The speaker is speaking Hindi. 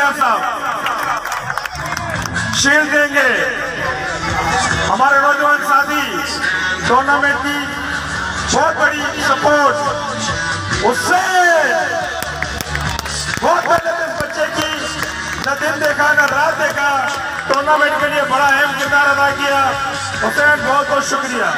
नौजवान साहब शील्ड देंगे। हमारे नौजवान साथी टूर्नामेंट की बहुत बड़ी सपोर्ट उससे बहुत पहले तो इस बच्चे की न दिन देखा, न रात देखा टूर्नामेंट के लिए बड़ा अहम किरदार अदा किया। हुसैन बहुत बहुत शुक्रिया।